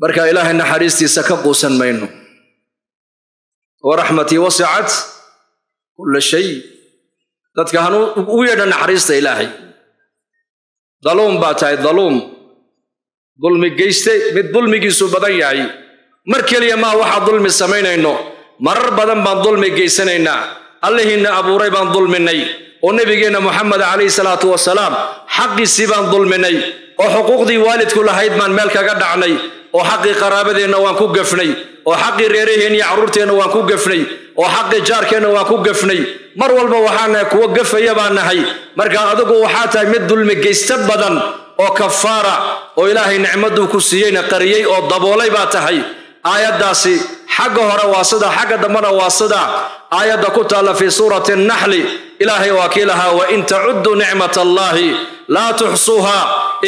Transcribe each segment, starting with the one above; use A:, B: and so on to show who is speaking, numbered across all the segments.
A: marka ilaahay naxariistiisa ka quusan mayno. Wa raxmatii wasicat kulla shay. Dadka hanuu ugu yeedha naxariista ilaahay. Daluum baa tahay daluum. Dulmi geyste mid dulmigiisu badan yahay. Mar keliya maa waxaa dulmi samaynayno. Marar badan baan dulmi geysanaynaa. Allihiinna abuuray baan dulminay. Oo nebigeenna moxamed calayhi salaatu wasalaam xaqiisii baan dulminay. Oo xuquuqdii waalidku lahayd baan meel kaga dhacnay oo xaqii qaraabadeenna waan ku gafnay oo xaqii reeraheenna iyo carruurteenna waan ku gafnay oo xaqii jaarkeenna waan ku gafnay. Mar walba waxaa nahay kuwo gafaya baan nahay. Marka adigu waxaa tahay mid dulmi geysta badan oo kafaara oo ilaahay nicmaduu ku siiyeyna qariyey oo daboolay baa tahay. Aayaddaasi xagga hore waa sida xagga dambena waa sida. Aayadda ku taalla fii suurati annaxli ilaahay waa kii lahaa wain tacudduu nicmat allaahi laa tuxsuuha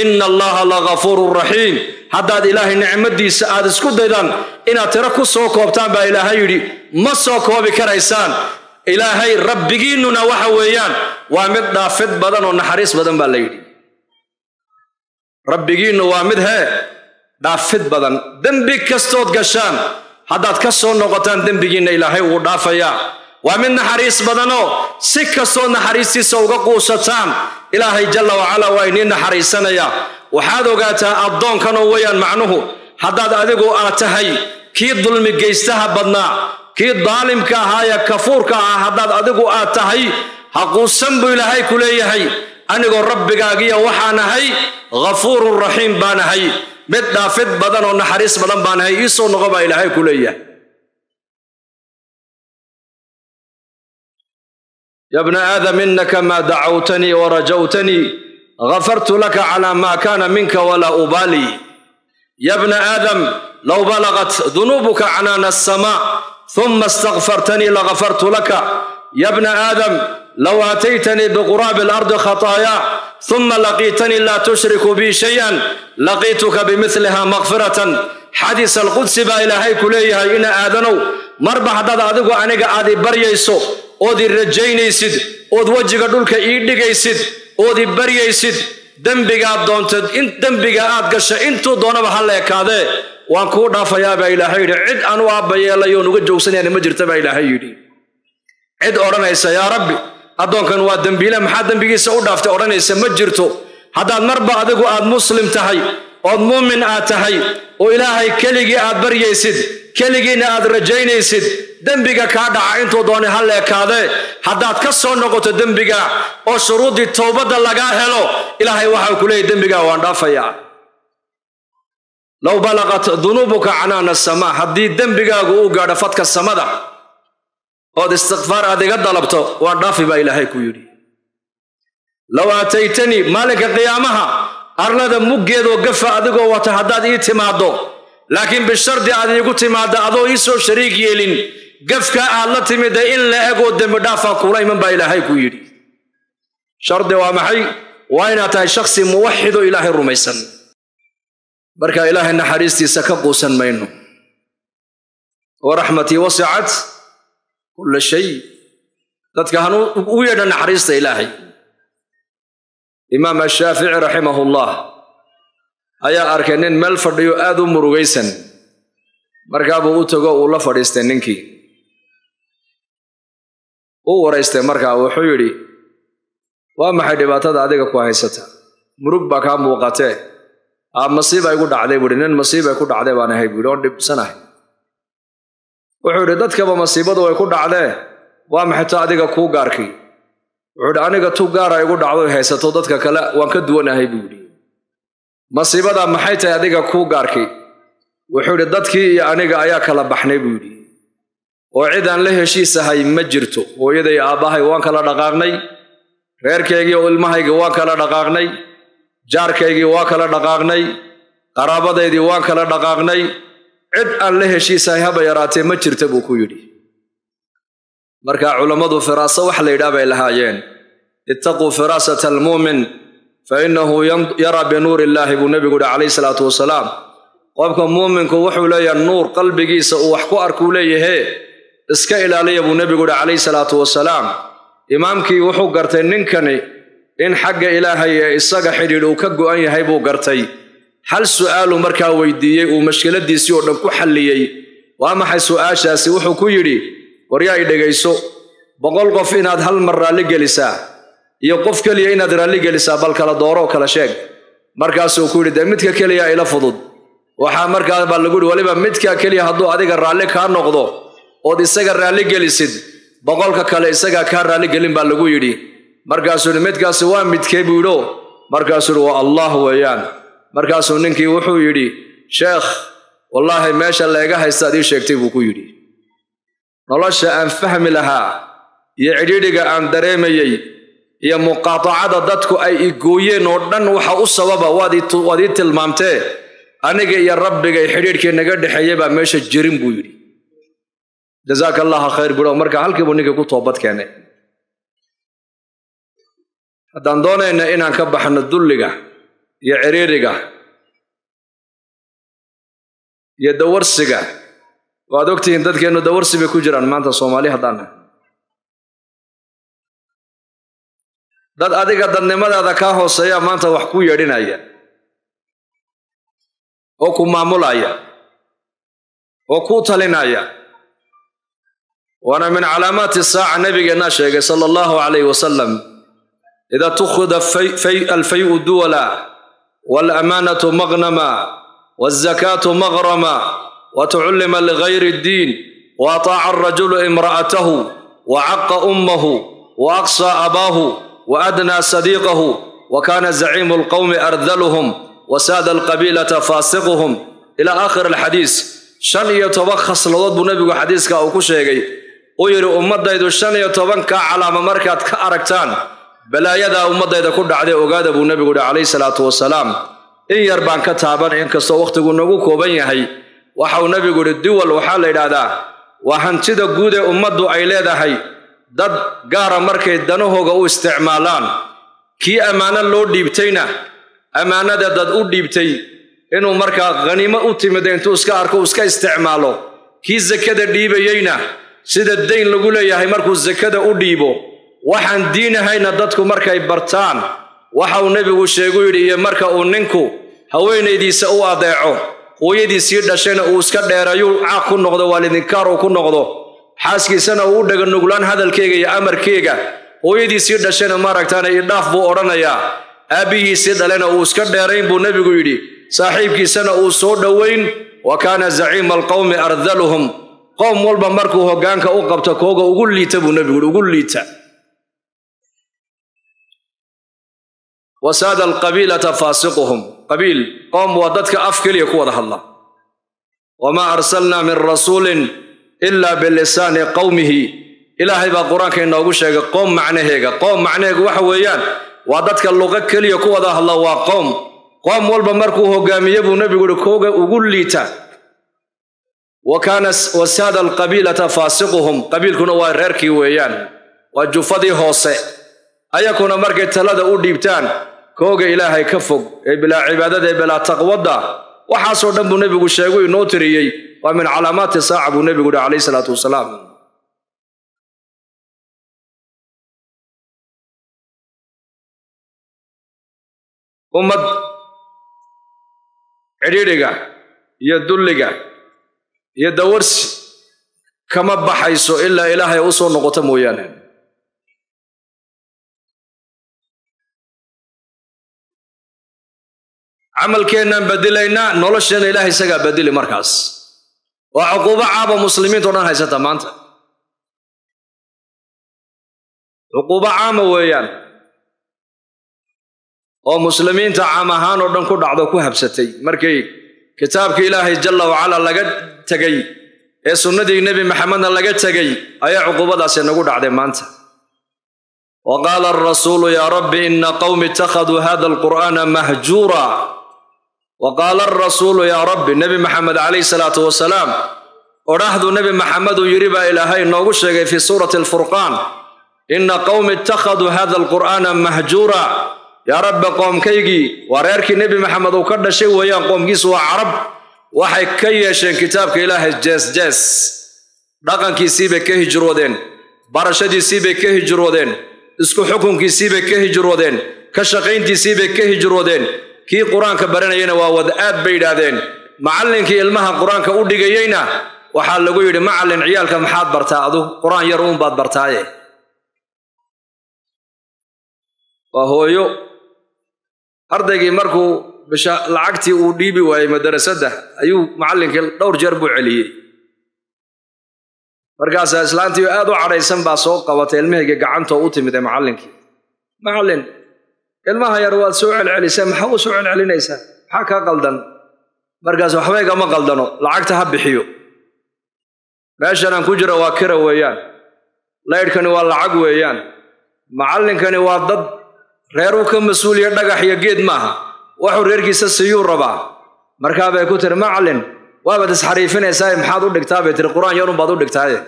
A: ina allaha lagafuurun raxiim haddaad ilaahay nicmadiisa aad isku daydaan inaad tiro ku soo koobtaan baa ilaahay yidhi ma soo koobi karaysaan. Ilaahay rabbigiinnuna waxa weeyaan waa mid dhaafid badan oo naxariis badan baa la yidhi. Rabbigiinnu waa mid hee dhaafid badan. Dembi kastood gashaan haddaad ka soo noqotaan dembigiinna ilaahay wuu dhaafayaa waa mid naxariis badanoo si kastood naxariistiisa uga quusataan ilaahay jalla wacala waa inii naxariisanaya. Waxaad ogaataa addoonkanoo weeyaan macnuhu. Haddaad adigu aad tahay kii dulmi geystaha badnaa kii daalimka ahaa ee kafuurka ahaa haddaad adigu aad tahay ha quusan buu ilaahay ku leeyahay. Anigoo rabbigaagiya waxaan ahay ghafuurun raxiim baan ahay. Mid dhaafid badan oo naxariis badan baan ahay iisoo noqo baa ilaahay ku leeyahay ya bna aadam inaka maa dacawtanii warajawtanii gafartu laka calaa maa kaana minka walaa ubaali ya bna aadam low balagat dunuubuka canaana asamaa huma istakfartanii lagafartu laka ya bna aadam low aataytanii biquraabi alardi khataayaa huma laqiitanii laa tushriku bii shay-an laqiituka bimidlihaa makfiratan xadis alqudsi baa ilaahay ku leeyahay ina aadanow marba haddaad adigu aniga aad i baryayso ood i rajaynaysid ood wejiga dhulka ii dhigaysid ood i baryaysid dembigaad doontad dembiga aad gasha intuu doonaba ha la waan kuu dhaafayaa baa ilaahay yidhi cid anu aabba yeelayoon uga joogsanayana ma jirta baa ilaahay yidhi. Cid odhanaysa yaa rabbi addoonkan waa dembiile maxaa dembigiisa u dhaaftay? Odhanaysa ma jirto. Haddaad marba adigu aad muslim tahay ood muumin aad tahay oo ilaahay keligii aad baryaysid keligiina aad rajaynaysid dembiga kaa dhaca intuu doonay ha leekaadee haddaad ka soo noqoto dembiga oo shuruuddii towbadda lagaa helo ilaahay waxau ku leeyahy dembigaa waan dhaafayaa low balaqat dunuubuka canaana asamaa haddii dembigaagu uu gaadho fadka samada ood istikfaar aad iga dalabto waan dhaafi baa ilaahay ku yidhi. Low aataytanii maalinka qiyaamaha arlada muggeedoo gafa adigoo wata haddaad ii timaaddo laakiin bishardi aad iigu timaadda adoo ii soo shariig yeelin gafka aad la timida in la egoo dembi dhaafaan kuula iman baa ilaahay ku yidhi. Shardi waa maxay? Waa inaad tahay shakhsi muwaxidoo ilaahay rumaysan. Marka ilaahay naxariistiisa ka quusan mayno. Wa raxmatii wasicat kulla shay. Dadka hanuu ugu yeedha naxariista ilaahay. Imaam ashaafici raximahullah ayaa arkay nin meel fadhiyo aad u murugaysan. Markaabuu u tago uu la fadhiistay ninkii. Uu waraystay markaa wuxuu yidhi waa maxay dhibaatada adiga ku haysata? Murug baa kaa muuqatee. Aa masiiba igu dhacday buuhi nin masiiba ku dhacday baan ahay buuhi oon dhibsanahay. Wuxuu yidhi dadkaba masiibadu way ku dhacdee. Waa maxay ta adiga kuu gaarkii wuxuu yidhi aniga tu gaara igu dhacdoy haysato dadka kale waan ka duwanahay buu yidhi masiibadaa maxay tahay adiga kuu gaarkii wuxuu yidhi dadkii iyo aniga ayaa kala baxnay buu yidhi. Oo cid aan la heshiisahay ma jirto hooyaday aabbahay waan kala dhaqaaqnay reerkaygii oo ilmahaygii waan kala dhaqaaqnay jaarkaygii waa kala dhaqaaqnay qaraabadaydii waan kala dhaqaaqnay. Cid aan la heshiisahay haba yaraatee ma jirta buu ku yidhi. Marka culammadu firaaso wax la yidhaah bay lahaayeen. Ittaquu firaasata almuumin fa innahu yaraa binuuri illaahi buu nebigu yihi calayhi salaatu wasalaam qofka muuminku wuxuu leeyahay nuur qalbigiisa uu wax ku arkuu leeyahee iska ilaaliya buu nebigu yihi calayhi salaatu wasalaam imaamkii wuxuu gartay ninkani in xagga ilaahay ee isaga xidhiidh uu ka go'an yahay buu gartay hal su'aaluu markaa weydiiyey uu mashkiladiisii oo dhan ku xalliyey waa maxay su'aashaasi wuxuu ku yidhi waryaa i dhegayso boqol qof inaad hal mar raalli gelisaa iyo qof keliya inaad raalli gelisaa bal kala dooroo kala sheeg. Markaasuu ku yidhi dee midka keliya ila fudud. Waxaa markaa baa lagu yidhi weliba midka keliya hadduu adiga raalli kaa noqdo ood isaga raalli gelisid boqolka kale isagaa kaa raalli gelin baa lagu yidhi. Markaasuu yidhi midkaasi waa midkee buu yidho markaasuu yidhi waa allah weeyaan. Markaasuu ninkii wuxuu yidhi sheekh wallaahi meesha leega haystaad ii sheegtay buu ku yidhi. Nolosha aan fahmi lahaa iyo cidhiidhiga aan dareemayey iyo muqaatacada dadku ay igooyeen oo dhan waxa u sababa waad ii tilmaamtee aniga iyo rabbigay xidhiidhkii naga dhexeeya baa meesha jirin buu yidhi. Jazaaka allaha khayr bulo marka halkiibuu ninkii ku toobad keenay haddaan doonayna inaan ka baxno dulliga iyo ciriiriga iyo dawarsiga waad ogtihiin dadkeennu dawarsi bay ku jiraan. Maanta soomaali haddaan dad adiga dadnimadaada kaa hooseeya maanta wax ku yeedhinaya. Oo ku maamulaya. Oo kuu talinaya. Waana min calaamaati saaca nabigeennaa sheegay sala allahu calayh wasalam ida tukhida alfayu duwala waalamaanatu maqnama waalzakaatu maqrama watucullima ligayri ddiin waataaca arajulu imra'atahu wacaqa ummahu waaqsa abaahu waadnaa sadiiqahu wakana zaciimu alqowmi ardalhum wasaada alqabiilata faasiquhum ila aakhir alxadiis shan iyo toban khasladood buu nebigu xadiiska uu ku sheegay uu yidhi ummaddaydu shan iyo tobankaa calaama markaad ka aragtaan balaayadaa ummaddayda ku dhacday ogaada buu nebigu yihi calayhi salaatu wasalaam in yar baan ka taaban inkastoo wakhtigu nagu kooban yahay waxauu nebigu yidhi duwal waxaa la yidhaahdaa waa hantida guud ee ummaddu ay leedahay dad gaara markay danahooga u isticmaalaan. Kii ammaano loo dhiibtayna ammaanada dad u dhiibtay inuu markaa khaniimo u timida intuu iska arko uu iska isticmaalo. Kii sakada dhiibayeyna sida dayn lagu leeyahay markuu sakada u dhiibo. Waxaan diinahayna dadku markay bartaan. Waxa uu nebigu sheegu yidhi iyo marka uu ninku haweenaydiisa u adeeco hooyadiisii dhashayna uu iska dheerayuu caaq ku noqdo waalidinkaar uu ku noqdo xaaskiisana uu u dhaga nuglaan hadalkeyga iyo amarkeyga. Hooyadiisii dhashayna maaragtaana idhaaf buu odhanayaa aabbihiisii dhalena uu iska dheerayn buu nebigu yidhi. Saaxiibkiisana uu soo dhowayn wa kaana zaciima alqowmi ardaluhum. Qowm walba markuu hoggaanka u qabto kooga ugu liita buu nebigu yidhi ugu liita. Wasaada alqabiilata faasiquhum. Qabiil qowm waa dadka af keliya ku wada hadla. Wamaa arsalnaa min rasuulin ilaa bilisaani qowmihi ilaahay baa qur'aanka inoogu sheegay qoom macnaheega qoom macnaheegu waxa weeyaan waa dadka luqo keliya ku wada hadla waa qoom. Qoom walba markuu hogaamiye buu nebigu yihi kooga ugu liita. Wa kaana wasaada alqabiilata faasiquhum. Qabiilkuna waa reerkii weeyaan waa jufadii hoose. Ayakuna markay talada u dhiibtaan kooga ilaahay ka fog ee bilaa cibaadada ee bilaa taqwadda. Waxaasoo dhan buu nebigu sheegu inoo tiriyey waa min calaamaati saaca buu nebigu yihi calayhi salaatu wasalaam ummad cidhiidhiga iyo dulliga iyo dawarsi kama baxayso ilaa ilaahay u soo noqoto mooyaane. Camalkeennaan badilaynaa nolosheenna ilahay isagaa badili markaas waa cuquubo caaba muslimiinta o dhan haysata maanta. Cuquubo caama weeyaan. Oo muslimiinta caam ahaan oo dhan ku dhacdo ku habsatay. Markii kitaabka ilaahay jalla wacala laga tegey ee sunnadii nebi maxamedna laga tegey ayaa cuquubadaasi nagu dhacday maanta. Wa qaala arasuulu yaa rabbi ina qowmi ittakhaduu hada alqur'aana mahjuura wa qaala arasuulu yaa rabbi nebi maxamed calayhi salaatu wasalaam odhahduu nebi maxamed uu yidhi baa ilaahay noogu sheegay fii suurati alfurqaan ina qowmi ittakhaduu hada alqur'aana mahjuura. Yaa rabbi qoomkaygii waa reerkii nebi maxamed uu ka dhashay weeyaan qoomkiisu waa carab. Waxay ka yeesheen kitaabka ilaahay jees jees. Dhaqankiisiibay ka hijroodeen barashadiisiibay ka hijroodeen isku xukunkiisiibay ka hijroodeen ka shaqayntiisiibay ka hijroodeen kii qur'aanka baranayana waa aad bay yidhaahdeen. Macallinkii ilmaha qur'aanka u dhigayeyna waxaa lagu yidhi macallin ciyaalka maxaad bartaa adu? Qur'aan yar uun baad bartaaye. Waa hooyo. Ardaygii markuu lacagtii uu dhiibi waayey madrasadda ayuu macallinkii dhowr jeer buu celiyey. Markaasaa islaantii aad u cadhaysan baa soo qabatay ilmihayga gacantoo u timid ee macallinkii. Macallin ilmaha yar waad soo celcelisay maxaa u soo celcelinaysaa? Maxaa kaa qaldan? Markaas waxba igama qaldano lacagta ha bixiyo. Meeshanaan ku jiro waa kira weeyaan laydhkani waa lacag weeyaan macallinkani waa dad reeruu ka mas'uuliya dhagax iyo geed maaha waxuu reerkiisa siiyuu rabaa. Markaa bay ku tiri macallin waabaad isxariifinaysaa maxaad u dhigtaa? Bay tiri qur'aan yarun baad u dhigtaaye.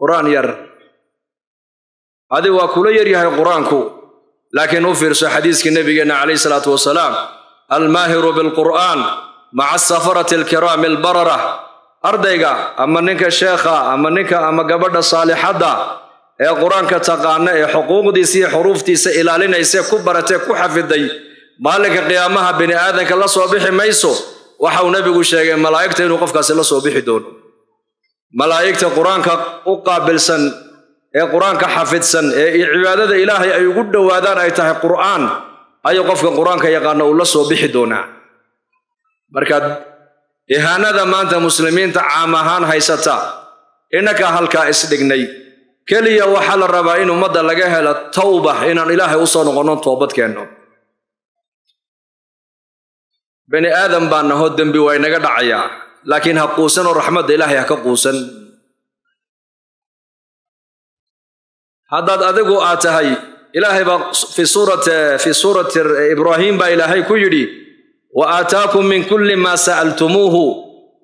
A: Qur'aan yar adi waa kula yar yahay qur'aanku. Laakiin u fiirso xadiiskii nebigeenna calayhi salaatu wasalaam almaahiru bilqur'aan maca asafarati alkiraami albarara. Ardayga ama ninka sheekha ama ninka ama gabadha saalixadda ee qur'aanka taqaana ee xuquuqdiisa iyo xuruuftiisa ilaalinayse ku baratee ku xafiday maalinka qiyaamaha bini aadanka la soo bixi mayso waxa uu nebigu sheegay malaa'igta inuu qofkaasi la soo bixi doono. Malaa'igta qur'aanka u qaabilsan ee qur'aanka xafidsan ee cibaadada ilaahay ay ugu dhowaadaan ay tahay qur'aan ayuu qofka qur'aanka yaqaana uu la soo bixi doonaa. Marka ihaanada maanta muslimiinta caam ahaan haysata innakaa halkaa isdhignay keliya waxaa la rabaa in ummadda laga helo tawba inaan ilaahay u soo noqonno toobad keenno bani aadam baa naho dembi waa inaga dhacayaa laakiin ha quusan oo raxmadda ilaahay ha ka quusan haddaad adigu aad tahay ilaahay baa fi suurati fi ibraahiim baa ilaahay ku yidhi wa aataakum min kulli maa sa'altumuuhu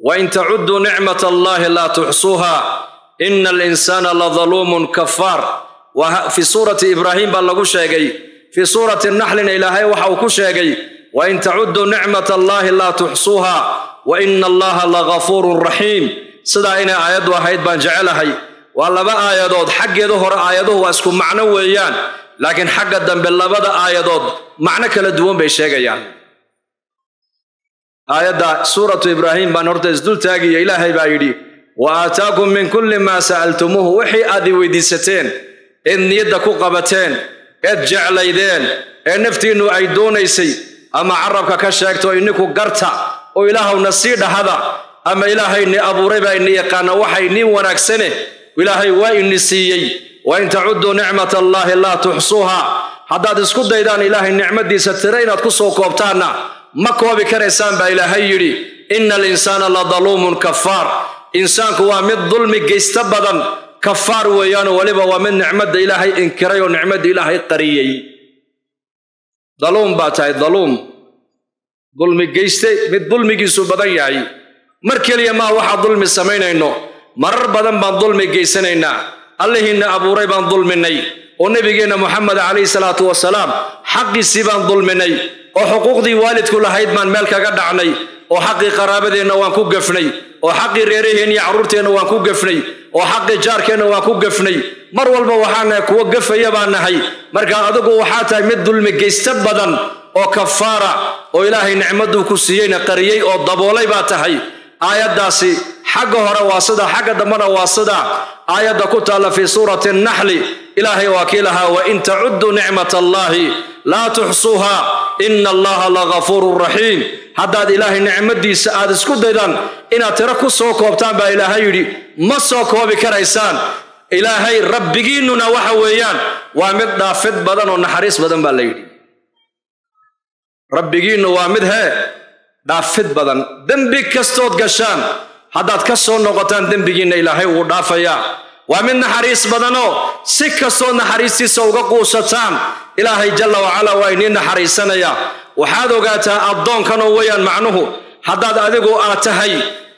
A: wain tacudduu nicmat allahi laa tuxsuuha ina alinsaana ladaluumun kafaar fi suurati ibraahiim baa lagu sheegay fii suurati naxlina ilaahay waxa uu ku sheegay wain tacudduu nicmat allaahi laa tuxsuuha wa ina allaha lagafuurun raxiim. Sidaa inay aayaddu ahayd baan jecelahay waa laba aayadood. Xaggeeda hore aayaduhu waa isku macno weeyaan laakiin xagga dambe labada aayadood macno kala duwan bay sheegayaan. Aayadda suuratu ibraahiim baan horta isdul taagiyo ilaahay baa yidhi wa aataakum min kulli maa sa'altumuuhu. Wixii aad i weydiisateen eed niyadda ku qabateen eed jeclaydeen ee naftiinnu ay doonaysay ama carabka ka sheegto ininku garta oo ilaahowna sii dhahada ama ilaahayni abuuray baa ini yaqaana waxa inii wanaagsane ilaahay waa ini siiyey. Wain tacudduu nicmat allaahi laa tuxsuuha haddaad isku daydaan ilaahay nicmaddiisa tiro inaad ku soo koobtaanna ma koobi karaysaan baa ilaahay yidhi ina alinsaana la daluumun kafaar insaanku waa mid dulmi geysta badan. Kafaar weeyaanoo weliba waa mid nicmadda ilaahay inkiray oo nicmadda ilaahay qariyey. Daluum baa tahay daluum. Dulmi geyste mid dulmigiisu badan yahay. Mar keliya maa waxaa dulmi samaynayno marar badan baan dulmi geysanaynaa. Allihiinna abuuray baan dulminay. Oo nebigeenna moxamed calayhi salaatu wasalaam xaqiisii baan dulminay. Oo xuquuqdii waalidku lahayd baan meel kaga dhacnay. Oo xaqii qaraabadeenna waan ku gafnay. Oo xaqii reeraheenna iyo carruurteenna waan ku gafnay. Oo xaqii jaarkeenna waan ku gafnay. Mar walba waxaan nahay kuwo gafaya baan nahay. Markaa adigu waxaa tahay mid dulmi geysta badan oo kafaara oo ilaahay nicmadduu ku siiyeyna qariyey oo daboolay baa tahay aayaddaasi xagga hore waa sida xagga dambena waa sida. Aayadda ku taalla fii suurati naxli ilaahay waa kii lahaa wain tacudduu nicmat allaahi laa tuxsuuha ina allaha lagafuurun raxiim haddaad ilaahay nicmaddiisa aad isku daydaan inaad tiro ku soo koobtaan baa ilaahay yidhi ma soo koobi karaysaan. Ilaahay rabbigiinnuna waxa weeyaan waa mid dhaafid badan oo naxariis badan baa la yidhi. Rabbigiinnu waa mid hee dhaafid badan. Dembi kastood gashaan. Haddaad ka soo noqotaan dembigiinna ilaahay wuu dhaafayaa waa mid naxariis badanoo si kastood naxariistiisa uga quusataan ilaahay jalla wacalaa waa inii naxariisanaya. Waxaad ogaataa addoonkanoo weeyaan macnuhu. Haddaad adigu aad tahay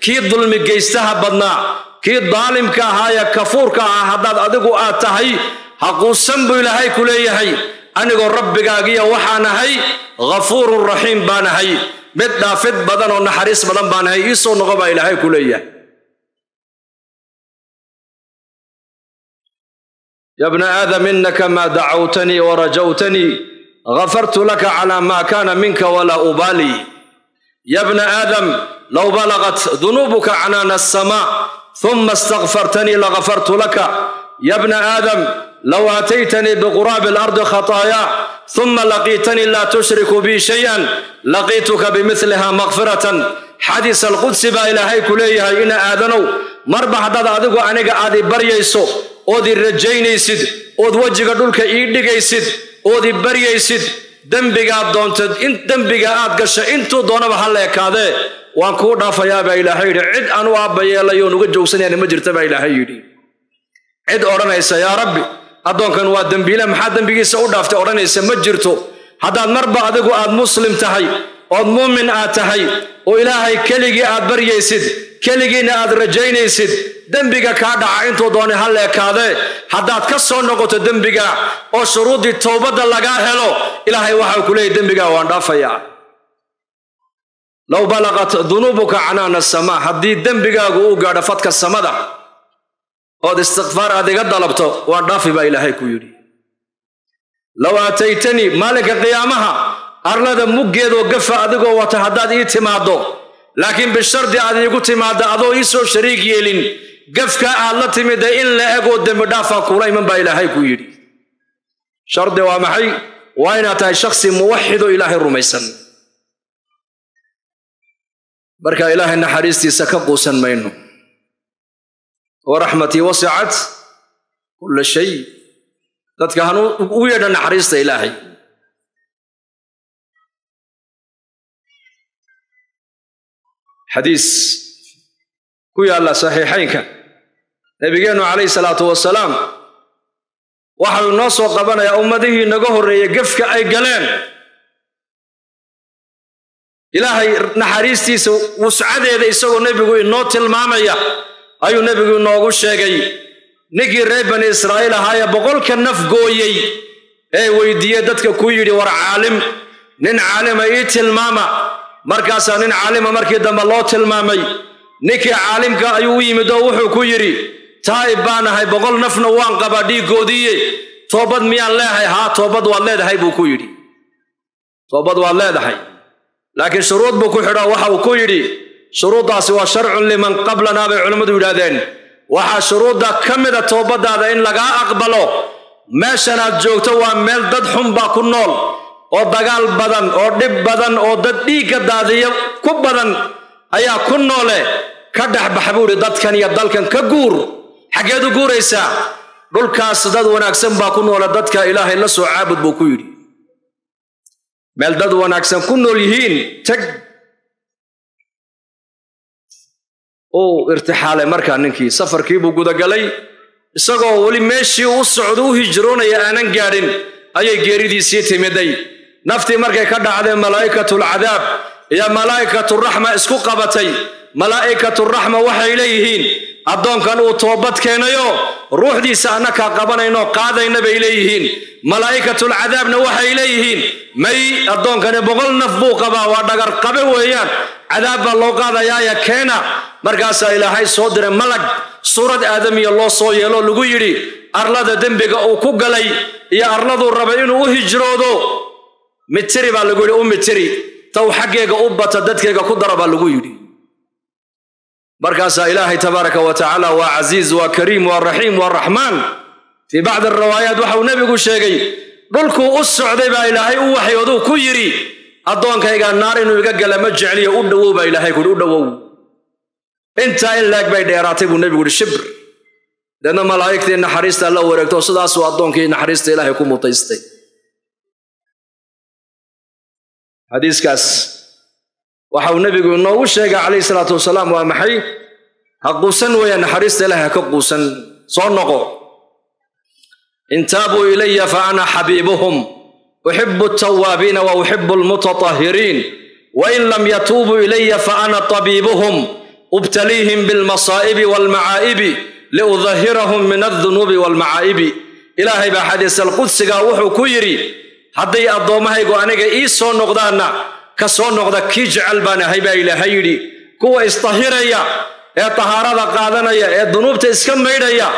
A: kii dulmi geystaha badnaa. Kii daalimka ahaayee kafuurka ahaa haddaad adigu aad tahay ha quusan buu ilaahay ku leeyahay anigoo rabbigaagiya waxaan ahay ghafuurun raxiim baan ahay. Mid dhaafid badan oo naxariis badan baan ahay. Iisoo noqo baa ilaahay ku leeyahay. Ya bna aadam innaka maa dacawtanii warajawtanii ghafartu laka calaa maa kaana minka walaa ubaali ya bna aadam low balagat dunuubuka canaana asamaa huma istakfartanii lagafartu laka. Ya aadam low aataytanii biquraabi alardi khataayaa huma laqiitanii laa tushriku bii shayan laqiituka bimiliha makfiratan xadiis alqudsi baa ilaahay ku leeyahay ina aadanow marba haddaad adigu aniga aad i baryayso ood i rajaynaysid ood wejiga dhulka ii dhigaysid ood i baryaysid dembigaad doontad in dembiga aad gasha intuu doonaba ha la ekaadee waan kuu dhaafayaa baa ilaahay yidhi cid aan u aabba yeelayoon uga joogsanayana ma jirta baa ilaahay yidhi cid odhanaysa yaa rabbi addoonkan waa dembiile maxaa dembigiisa u dhaaftay? Odhanaysa ma jirto. Haddaad marba adigu aad muslim tahay ood muumin aad tahay oo ilaahay keligii aad baryaysid keligiina aad rajaynaysid dembiga kaa dhaca intuu doonay ha leekaadee haddaad ka soo noqoto dembiga oo shuruuddii towbadda lagaa helo ilaahay waxau ku leeyahy dembigaa waan dhaafayaa. Low balaqat dunuubuka canaana asamaa haddii dembigaagu uu gaadho fadka samada ood istikfaar aad iga dalabto waan dhaafi baa ilaahay ku yidhi. Low aataytanii maalinka qiyaamaha arlada muggeedoo gafa adigoo wata haddaad ii timaaddo laakiin bishardi aad iigu timaadda adoo ii soo shariig yeelin gafka aad la timidda in la egoo dembi dhaafaa kuula iman baa ilaahay ku yidhi. Shardi waa maxay? Waa inaad tahay shakhsi muwaxidoo ilaahay rumaysan. Marka ilaahay naxariistiisa ka quusan mayno waraxmatii wasicat kulla shay. Dadka hanuu ugu yeedha naxariista ilaahay. Xadiis ku yaalla saxiixaynka. Nebigeennu calayhi salaatu wasalaam waxau noo soo qabanayaa ummadihii naga horreeyey gefka ay galeen. Ilaahay naxariistiisa wuscadeeda isagoo nebigu inoo tilmaamaya ayuu nebigu inoogu sheegay ninkii reer bani israa'iil ahaayee boqolka naf gooyey. Ee weydiiye dadka ku yidhi war caalim nin caalima ii tilmaama markaasaa nin caalima markii dambe loo tilmaamay. Ninkii caalimka ayuu u yimid oo wuxuu ku yidhi taa'ib baan ahay boqol nafna waan qabaa dhiiggoodiiye. Toobad miyaan leehay haa toobad waad leedahay buu ku yidhi. Toobad waad leedahay. Laakiin shuruud buu ku xidho waxa uu ku yidhi shuruuddaasi waa sharcun liman qablanaa bay culammadu yidhaahdeen. Waxaa shuruudda ka mida toobaddaada in lagaa aqbalo. Meeshanaad joogto waa meel dad xun baa ku nool oo dagaal badan oo dhib badan oo dad dhiigga daadiya ku badan ayaa ku noole. Ka dhexbax buu idhi dadkan iyo dalkan ka guur. Xaggeed u guuraysaa dhulkaas dad wanaagsan baa ku noole dadka ilaahay la soo caabud buu ku yidhi. Meel dad wanaagsan ku nool yihiin tag uu irtixaalay markaa ninkii. Safarkiibuu gudagalay. Isagoo weli meeshii u socdo u hijroonaya aanan gaadhin ayay geeridiisii timiday naftii markay ka dhacdee malaa'ikatulcadaab iyo malaa'ikaturaxma isku qabatay. Malaa'ikaturaxma waxay leeyihiin addoonkan uu toobad keenayo ruuxdiisa annakaa qabanayno qaadayna bay leeyihiin. Malaa'ikatulcadaabna waxay leeyihiin may addoonkani boqol naf buu qabaa waa dhagar qabe weeyaan. Cadaab baa loo qaadayaaya keena. Markaasaa ilaahay soo diray malag suurad aadamiya loo soo yeeloo lagu yidhi arlada dembiga uu ku galay iyo arladuu rabay inuu u hijroodo. Mitiri baa lagu yidhi u mitiri taw xaggeega u bata dadkayga ku dara baa lagu yidhi markaasaa ilaahay tabaaraka wa tacaala waa casiiz waa kariim waa raxiim waa raxmaan. Fii bacdi arawaayaat waxauu nebigu sheegay dhulkuu u socday baa ilaahay u waxyooduu ku yidhi addoonkaygaa naar inuu iga gala ma jecliyo u dhowow baa ilahay kuhi u dhowow. Intaa in laag bay dheeraatay buu nebigu yihi shibr. Deedna malaa'igtii naxariista la wareegto sidaasuu addoonkii naxariista ilaahay ku mutaystay. Xadiiskaas waxa uu nebigu inoogu sheegay calayhi salaatu wasalaam waa maxay? Ha quusan weeyaan naxariista ilaahay ha ka quusan. Soo noqo. In taabuu ilaya fa ana xabiibuhum uxibu altawaabiina wa uxibu almutatahhiriin wain lam yatuubuu ilaya fa ana tabiibuhum. Ubtaliihim bilmasaa'ibi waalmacaa'ibi liudahirahum min aldunuubi waalmacaa'ibi ilaahay baa xadiisalqudsigaa wuxuu ku yidhi hadday addoommahaygu aniga ii soo noqdaanna ka soo noqda kii jecel baan ahay baa ilaahay yidhi kuwa istahiraya ee tahaarada qaadanaya ee dunuubta iska maydhaya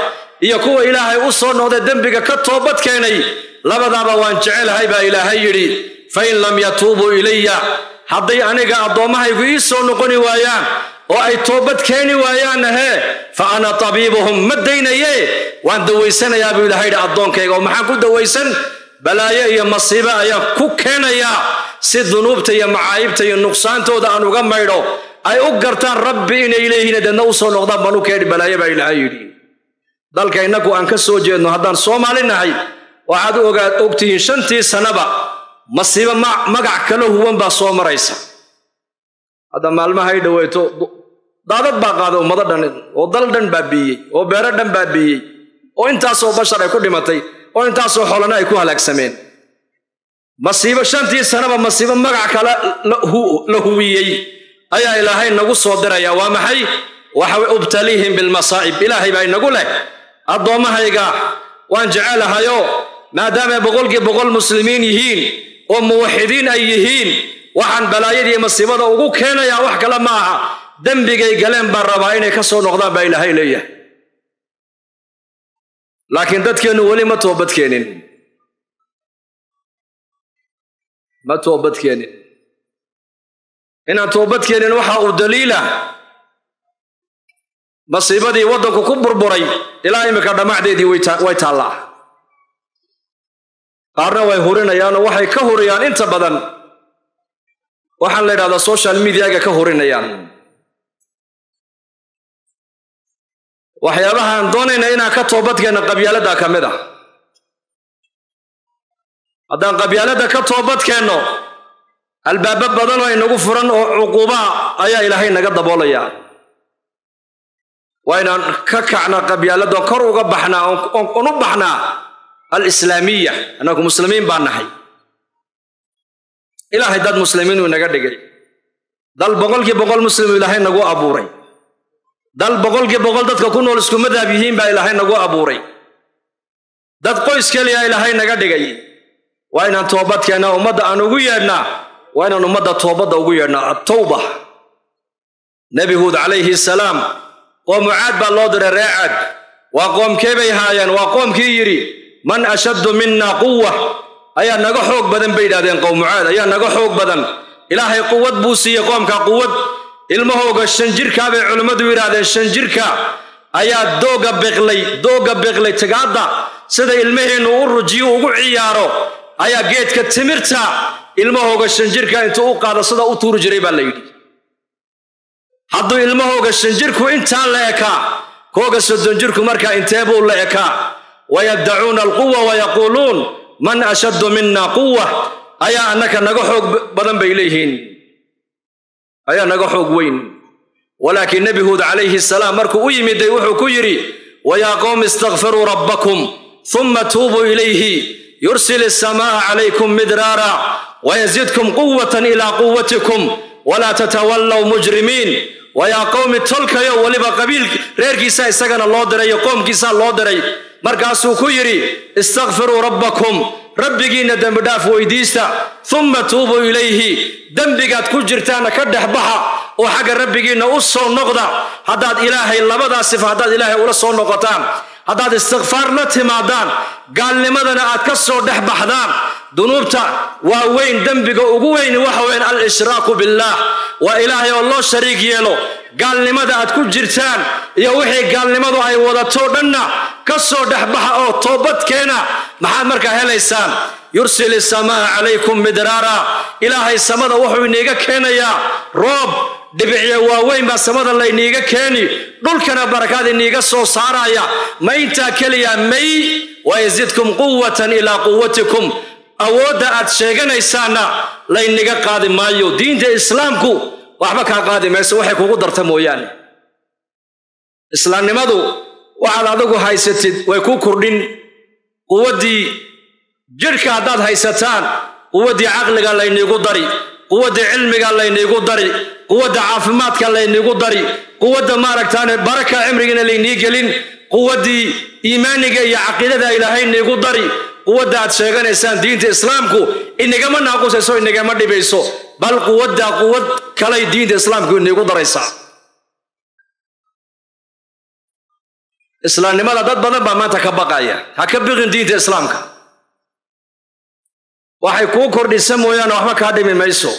A: iyo kuwa ilaahay u soo noqda dembiga ka toobad keenay labadaaba waan jecelahay baa ilaahay yidhi fain lam yatuubuu ilaya hadday aniga addoommahaygu ii soo noqoni waayaan oo ay toobad keeni waayaanna hee fa ana tabiibuhum ma daynaye waan dawaysanayaa buu ilahay yidhi addoonkayga oo maxaan ku dawaysan balaayo iyo masiibo ayaan ku keenayaa si dunuubta iyo macaayibta iyo nuqsaantooda aan uga maydho ay u gartaan rabbi inay leeyihiin deedna u soo noqdaan baan u keeni balaayo baa ilaahay yidhi. Dalka innagu aan ka soo jeedno haddaan soomaali nahay waxaad ogaad ogtihiin shantii sannaba masiibo magac kala huwan baa soo maraysa. Hadda maalmaha ay dhoweyto daadad baa qaaday ummado dhan oo dal dhan baabiiyey oo beero dhan baabiiyey oo intaasoo bashar ay ku dhimatay oo intaasoo xolana ay ku halaagsameen masiibo shantii sannaba masiibo magac kale la huwiyey ayaa ilaahay nagu soo diraya waa maxay? Waxa ubtaliihim bilmasaa'ib ilaahay baa inagu leh. Addoommahayga waan jecelahayo maadaamay boqolkii boqol muslimiin yihiin oo muwaxidiin ay yihiin waxaan balaayadii masiibada ugu keenayaa wax kale ma aha dembigay galeen baan rabaa inay ka soo noqdaan baa ilaahay leeyahay. Laakiin dadkeennu weli ma toobadkeenin ma toobadkeenin inaan toobadkeenin waxa uu daliila. Masiibadii waddanku ku burburay ilaa iminka dhammacdeedii way taallaa. Qaarna way hurinayaanoo waxay ka huriyaan inta badan. Waxaan la yidhahdaa social mediaga ka hurinayaan. Waxyaabahaan doonayna inaan ka toobadkeenna qabyaaladda ka mid ah haddaan qabyaaladda ka toobadkeenno albaabo badanoo inagu furan oo cuquubaha ayaa ilaahay naga daboolayaa waa inaan ka kacna qabyaaladda kor uga baxnaa oon u baxnaa alislaamiya annagu muslimiin baan nahay. Ilaahay dad muslimiinuu inaga dhigay. Dal boqolkii boqol muslimuu ilaahay nagu abuuray. Dal boqolkii boqol dadka ku nool isku madhab yihiin baa ilaahay nagu abuuray. Dad qoys keliya ilaahay naga dhigay waa inaan toobadkeenna ummadda aan ugu yeedhnaa waa inaan ummadda toobadda ugu yeedhnaa attawba. Nebi huud calayhi salaam qoom mucaad baa loo diray ree caad. Waa qoomkee bay haayeen? Waa qoomkii yidhi man ashaddu minna quwa ayaa naga xoog badan bay yidhahdeen qowm mucaad ayaa naga xoog badan. Ilaahay quwad buu siiyey qoomka quwad ilmahooga shan jirkaa bay culimmadu yidhaahdeen shan jirka ayaa dooga beqlay dooga beqlay tagaadda sida ilmaheennu u rujiyo ugu ciyaaro ayaa geedka timirta ilmahooga shan jirka intuu u qaado sida u tuuri jiray baa la yidhi. Hadduu ilmahooga shan jirku intaan la ekaa kooga soddon jirku markaa intee buu la ekaa? Wayaddacuuna alquwa wayaquuluun man ashaddu minna quwa ayaa annaka naga xoog badan bay leeyihiin. Ayaa naga xoog weyn. Walaakiin nebi huud calayhi salaam markuu u yimiday wuxuu ku yidhi wayaa qowmi istakfiruu rabbakum humma tuubuu ilayhi yursil asamaa'a calaykum midraara wayazidkum quwatan ilaa quwatikum walaa tatawallaw mujrimiin wayaa qowmi tolkayo weliba qabiil reerkiisa isagana loo diray iyo qoomkiisaa loo diray markaasuu ku yidhi istakfiruu rabbakum rabbigiinna dembidhaaf weydiista humma tuubuu ilayhi dembigaad ku jirtaanna ka dhex baxa oo xagga rabbigiinna u soo noqda haddaad ilaahay labadaa sifa haddaad هذا الاستغفار نتي مادان قال لماذا أتكسر دح بحضان دنوبتا ووين دم دنبق وقوين وحوين الإشراك بالله. وإلهي الله شريك يلو. قال لماذا أتكو جرتان؟ يوحي قال لماذا أي وضطو دنا كسر دح بحا أو طوبت كينا. محمرك هليسان يرسل السماء عليكم مدرارا. إلهي السماء وحوين نيقا كينا يا. روب dhibicyo waaweyn baa samada layniiga keeni dhulkana barakaad iniiga soo saaraya. Ma intaa keliya may wayazidkum quwatan ilaa quwatikum awoodda aad sheeganaysaanna layniga qaadi maayo. Diinta islaamku waxba kaa qaadi mayso waxay kugu darta mooyaane. Islaamnimadu waxaad adigu haysatid way ku kordhin quwaddii jidhka haddaad haysataan quwaddii caqliga layniigu dari quwadda cilmiga layniigu dari quwadda caafimaadka layniigu dari quwadda maaragtaane baraka cimrigiina laynii gelin quwaddii iimaaniga iyo caqiidada ilaahay niigu dari quwadda aad sheeganaysaan diinta islaamku inagama naaqusayso inagama dhibayso bal quwadda quwad kalay diinta islaamku iniigu daraysaa. Islaamnimada dad badan baa maanta ka baqaya ha ka biqin diinta islaamka. Waxay kuu kordhisa mooyaane waxba kaa dhimi mayso